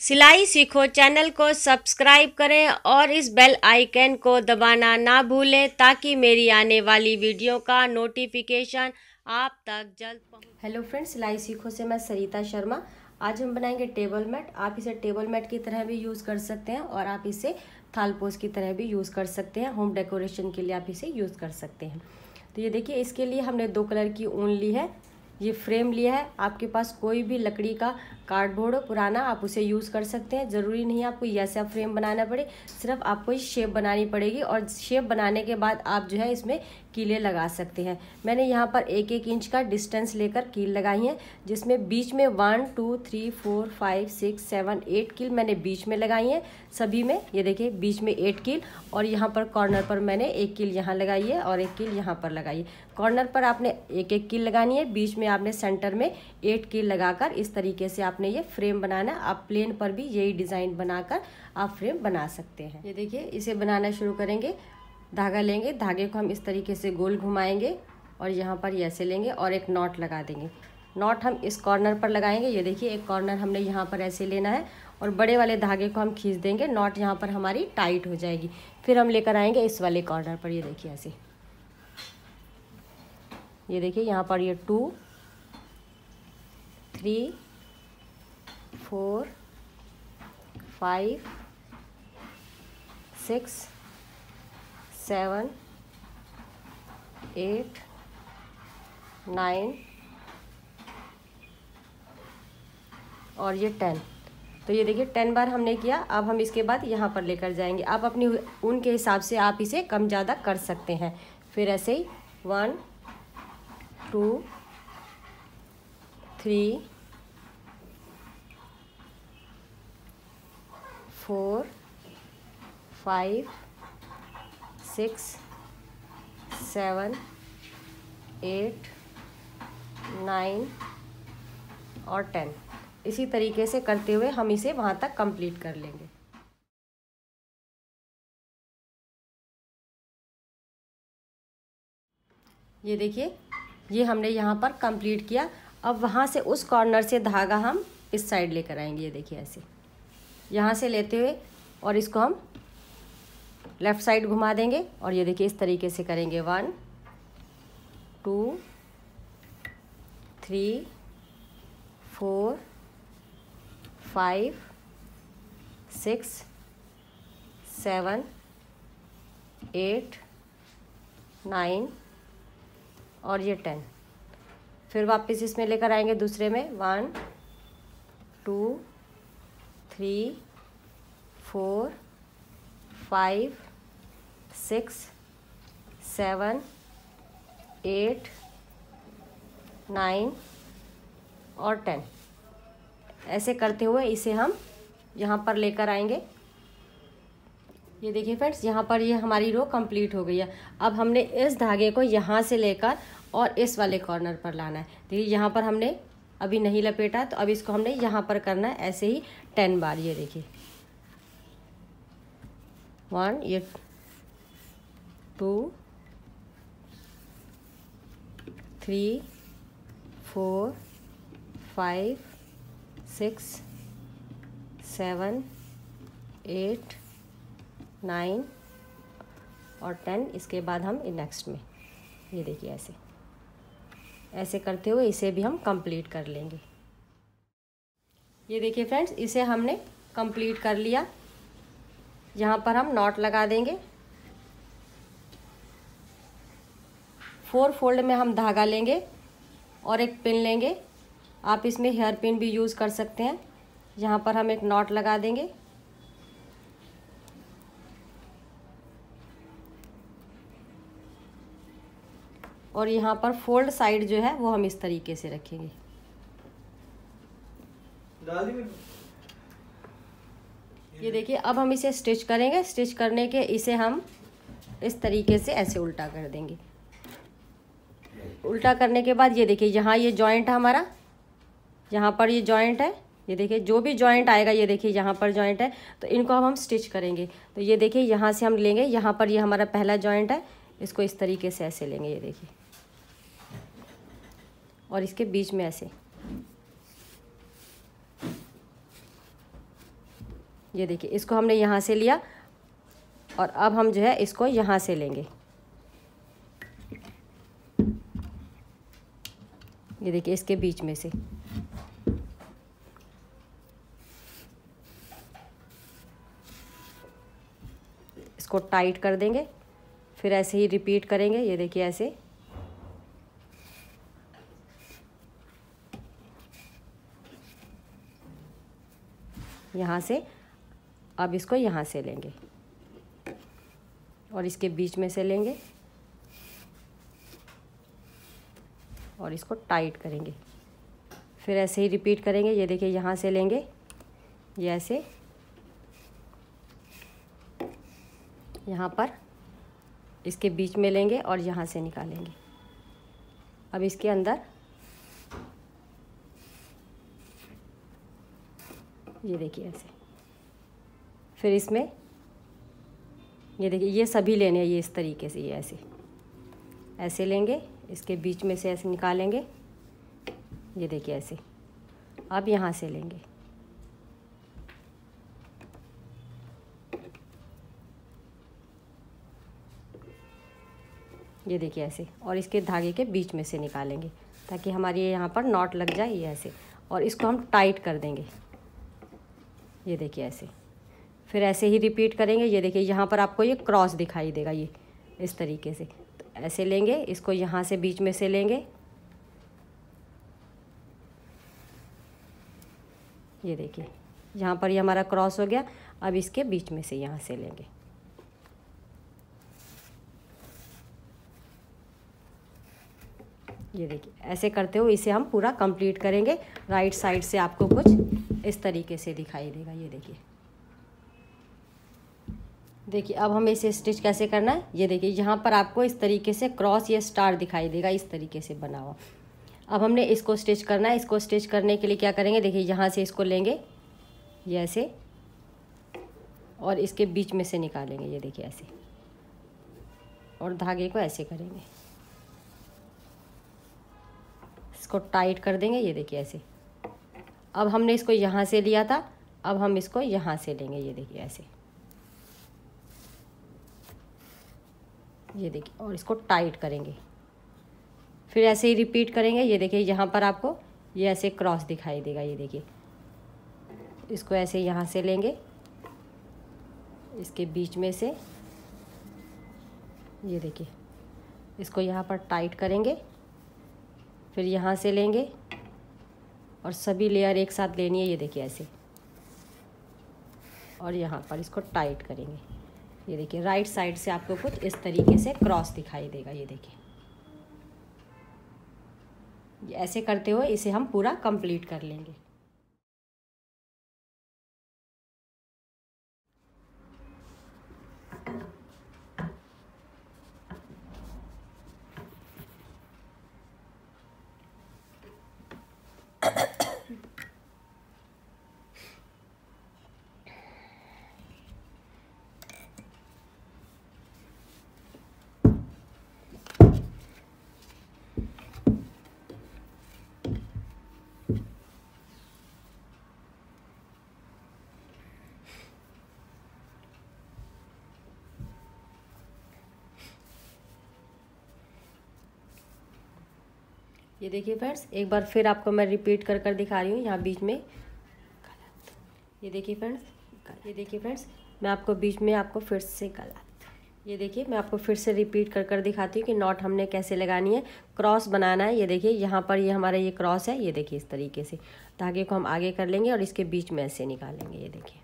सिलाई सीखो, चैनल को सब्सक्राइब करें और इस बेल आइकन को दबाना ना भूलें ताकि मेरी आने वाली वीडियो का नोटिफिकेशन आप तक जल्द हेलो फ्रेंड्स सिलाई सीखो से मैं सरिता शर्मा। आज हम बनाएँगे टेबल मैट आप इसे टेबल मैट की तरह भी यूज़ कर सकते हैं और आप इसे थालपोस की तरह भी यूज़ कर सकते हैं। होम डेकोरेशन के लिए आप इसे यूज़ कर सकते हैं। तो ये देखिए, इसके लिए हमने दो कलर की ऊन ली है। ये फ्रेम लिया है। आपके पास कोई भी लकड़ी का कार्डबोर्ड पुराना, आप उसे यूज़ कर सकते हैं। ज़रूरी नहीं आपको ऐसा फ्रेम बनाना पड़े। सिर्फ़ आपको शेप बनानी पड़ेगी और शेप बनाने के बाद आप जो है इसमें कीले लगा सकते हैं। मैंने यहाँ पर एक एक इंच का डिस्टेंस लेकर कील लगाई है, जिसमें बीच में one, two, three, four, five, six, seven, eight कील मैंने बीच में लगाई है। सभी में, ये देखिए, बीच में एट कील, और यहाँ पर कॉर्नर पर मैंने एक कील यहाँ लगाई है और एक कील यहाँ पर लगाई है। कॉर्नर पर आपने एक एक कील लगानी है, बीच में आपने सेंटर में एट कील लगाकर इस तरीके से आपने ये फ्रेम बनाना आप प्लेन पर भी यही डिज़ाइन बनाकर आप फ्रेम बना सकते हैं। ये देखिए, इसे बनाना शुरू करेंगे। धागा लेंगे। धागे को हम इस तरीके से गोल घुमाएँगे और यहाँ पर ऐसे लेंगे और एक नॉट लगा देंगे। नॉट हम इस कॉर्नर पर लगाएँगे। ये देखिए, एक कॉर्नर हमने यहाँ पर ऐसे लेना है और बड़े वाले धागे को हम खींच देंगे। नॉट यहाँ पर हमारी टाइट हो जाएगी। फिर हम लेकर आएँगे इस वाले कॉर्नर पर। ये देखिए ऐसे। ये देखिए, यहाँ पर ये two, three, four, five, six seven, eight, nine और ये टेन। तो ये देखिए, टेन बार हमने किया, अब हम इसके बाद यहाँ पर लेकर जाएँगे। आप अपनी ऊन के हिसाब से आप इसे कम ज़्यादा कर सकते हैं। फिर ऐसे ही, one, two, three, four, five six, seven, eight, nine और टेन। इसी तरीके से करते हुए हम इसे वहाँ तक कंप्लीट कर लेंगे। ये देखिए, ये हमने यहाँ पर कंप्लीट किया। अब वहाँ से उस कॉर्नर से धागा हम इस साइड लेकर आएँगे। ये देखिए ऐसे। यहाँ से लेते हुए और इसको हम लेफ़्ट साइड घुमा देंगे और ये देखिए इस तरीके से करेंगे one, two, three, four, five, six, seven, eight, nine और ये टेन। फिर वापस इसमें लेकर आएँगे दूसरे में one, two, three, four, five six, seven, eight, nine और टेन। ऐसे करते हुए इसे हम यहाँ पर लेकर आएँगे। ये देखिए फ्रेंड्स, यहाँ पर ये हमारी रो कंप्लीट हो गई है। अब हमने इस धागे को यहाँ से लेकर और इस वाले कॉर्नर पर लाना है। देखिए, यहाँ पर हमने अभी नहीं लपेटा तो अब इसको हमने यहाँ पर करना है, ऐसे ही टेन बार। ये देखिए। वन, ये two, three, four, five, six, seven, eight, nine और टेन। इसके बाद हम नेक्स्ट में। ये देखिए ऐसे। ऐसे करते हुए इसे भी हम कंप्लीट कर लेंगे। ये देखिए फ्रेंड्स इसे हमने कंप्लीट कर लिया। यहाँ पर हम नॉट लगा देंगे। फोर फोल्ड में हम धागा लेंगे और एक पिन लेंगे। आप इसमें हेयर पिन भी यूज़ कर सकते हैं। यहाँ पर हम एक नॉट लगा देंगे। और यहाँ पर फोल्ड साइड जो है वो हम इस तरीके से रखेंगे। ये देखिए अब हम इसे स्टिच करेंगे। स्टिच करने के इसे हम इस तरीके से ऐसे उल्टा कर देंगे। उल्टा करने के बाद, ये देखिए यहाँ ये जॉइंट है हमारा यहाँ पर ये जॉइंट है, ये देखिए, जो भी जॉइंट आएगा, ये देखिए यहाँ पर जॉइंट है तो इनको अब हम स्टिच करेंगे। तो ये देखिए, यहाँ से हम लेंगे, यहाँ पर ये हमारा पहला जॉइंट है, इसको इस तरीके से ऐसे लेंगे, ये देखिए। और इसके बीच में ऐसे। ये देखिए, इसको हमने यहाँ से लिया, और अब हम जो है, इसको यहाँ से लेंगे। ये देखिए, इसके बीच में से। इसको टाइट कर देंगे, फिर ऐसे ही रिपीट करेंगे, ये देखिए ऐसे। यहाँ से, अब इसको यहाँ से लेंगे। और इसके बीच में से लेंगे। और इसको टाइट करेंगे। फिर ऐसे ही रिपीट करेंगे। ये देखिए, यहाँ से लेंगे। ये ऐसे। यहाँ पर इसके बीच में लेंगे और यहाँ से निकालेंगे। अब इसके अंदर ये देखिए ऐसे। फिर इसमें ये देखिए, ये सभी लेने हैं, ये इस तरीके से, ये ऐसे। ऐसे लेंगे। इसके बीच में से ऐसे निकालेंगे। ये देखिए ऐसे। अब यहाँ से लेंगे। ये देखिए ऐसे। और इसके धागे के बीच में से निकालेंगे, ताकि हमारी यहाँ पर नॉट लग जाए ये ऐसे। और इसको हम टाइट कर देंगे। ये देखिए ऐसे। फिर ऐसे ही रिपीट करेंगे। ये देखिए यहाँ पर आपको ये क्रॉस दिखाई देगा ये, इस तरीके से। ऐसे लेंगे, इसको यहाँ से बीच में से लेंगे। ये देखिए, यहाँ पर ये हमारा क्रॉस हो गया, अब इसके बीच में से यहाँ से लेंगे। ये देखिए, ऐसे करते हो इसे हम पूरा कंप्लीट करेंगे। राइट साइड से आपको कुछ इस तरीके से दिखाई देगा, ये देखिए। देखिए, अब हमें इसे स्टिच कैसे करना है? ये देखिए, यहाँ पर आपको इस तरीके से क्रॉस या स्टार दिखाई देगा, इस तरीके से बना हुआ। अब हमने इसको स्टिच करना है। इसको स्टिच करने के लिए क्या करेंगे? देखिए, यहाँ से इसको लेंगे, ये ऐसे, और इसके बीच में से निकालेंगे, ये देखिए, ऐसे। और धागे को ऐसे करेंगे। इसको टाइट कर देंगे, ये देखिए, ऐसे। अब हमने इसको यहाँ से लिया था, अब हम इसको यहाँ से लेंगे, ये देखिए, ऐसे। ये देखिए, और इसको टाइट करेंगे। फिर ऐसे ही रिपीट करेंगे। ये देखिए, यहाँ पर आपको ये ऐसे क्रॉस दिखाई देगा, ये देखिए। इसको ऐसे यहाँ से लेंगे। इसके बीच में से ये देखिए, इसको यहाँ पर टाइट करेंगे। फिर यहाँ से लेंगे। और सभी लेयर एक साथ लेनी है, ये देखिए ऐसे। और यहाँ पर इसको टाइट करेंगे। ये देखिए राइट साइड से आपको कुछ इस तरीके से क्रॉस दिखाई देगा, ये देखिए। ऐसे करते हुए इसे हम पूरा कंप्लीट कर लेंगे। ये देखिए फ्रेंड्स एक बार फिर आपको मैं रिपीट कर कर दिखा रही हूँ, यहाँ बीच में। ये देखिए फ्रेंड्स ये देखिए फ्रेंड्स मैं आपको बीच में आपको फिर से गलत। ये देखिए, मैं आपको फिर से रिपीट कर कर दिखाती हूँ कि नॉट हमने कैसे लगानी है। क्रॉस बनाना है, ये देखिए, यहाँ पर ये हमारा ये क्रॉस है, ये देखिए इस तरीके से। धागे को हम आगे कर लेंगे और इसके बीच में ऐसे निकालेंगे, ये देखिए।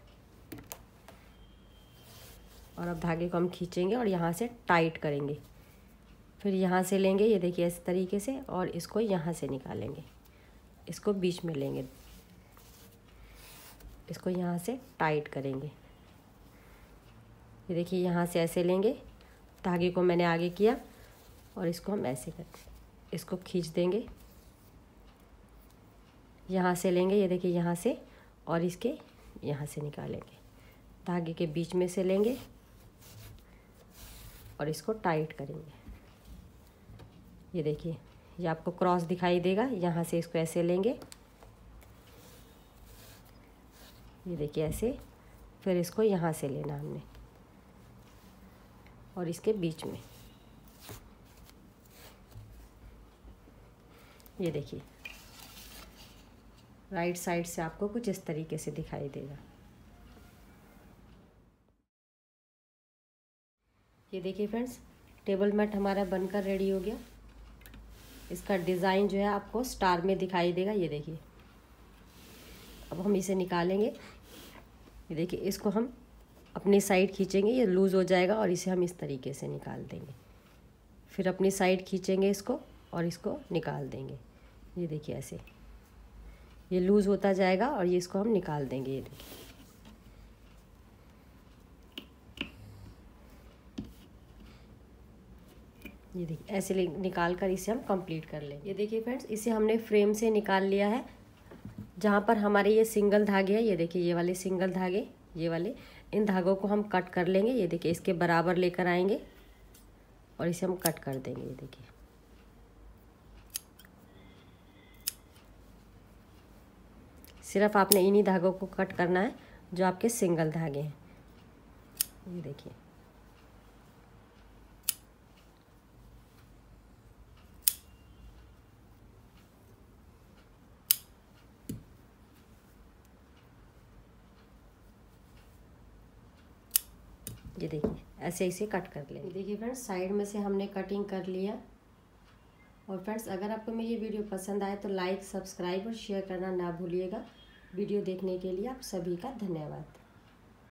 और अब धागे को हम खींचेंगे और यहाँ से टाइट करेंगे। फिर यहाँ से लेंगे, ये देखिए इस तरीके से और इसको यहाँ से निकालेंगे। इसको बीच में लेंगे। इसको यहाँ से टाइट करेंगे। ये देखिए यहाँ से ऐसे लेंगे, धागे को मैंने आगे किया और इसको हम ऐसे कर इसको खींच देंगे। यहाँ से लेंगे, ये देखिए यहाँ से और इसके यहाँ से निकालेंगे। धागे के बीच में से लेंगे और इसको टाइट करेंगे। ये देखिए, ये आपको क्रॉस दिखाई देगा, यहाँ से इसको ऐसे लेंगे। ये देखिए ऐसे, फिर इसको यहाँ से लेना हमने, और इसके बीच में। ये देखिए राइट साइड से आपको कुछ इस तरीके से दिखाई देगा। ये देखिए फ्रेंड्स टेबल मैट हमारा बनकर रेडी हो गया। इसका डिज़ाइन जो है आपको स्टार में दिखाई देगा, ये देखिए। अब हम इसे निकालेंगे। ये देखिए, इसको हम अपनी साइड खींचेंगे, ये लूज़ हो जाएगा और इसे हम इस तरीके से निकाल देंगे। फिर अपनी साइड खींचेंगे इसको और इसको निकाल देंगे। ये देखिए ऐसे। ये लूज़ होता जाएगा और ये इसको हम निकाल देंगे, ये देखिए। ये देखिए, ऐसे निकाल कर इसे हम कंप्लीट कर लेंगे। ये देखिए फ्रेंड्स इसे हमने फ्रेम से निकाल लिया है, जहाँ पर हमारे ये सिंगल धागे हैं, ये देखिए, ये वाले सिंगल धागे, ये वाले, इन धागों को हम कट कर लेंगे, ये देखिए, इसके बराबर लेकर आएँगे, और इसे हम कट कर देंगे, ये देखिए। सिर्फ़ आपने इन्हीं धागों को कट करना है, जो आपके सिंगल धागे हैं। ये देखिए। ये देखिए, ऐसे ऐसे कट कर लेंगे। देखिए फ्रेंड्स साइड में से हमने कटिंग कर लिया। और फ्रेंड्स अगर आपको मेरी वीडियो पसंद आए तो लाइक सब्सक्राइब और शेयर करना ना भूलिएगा। वीडियो देखने के लिए आप सभी का धन्यवाद।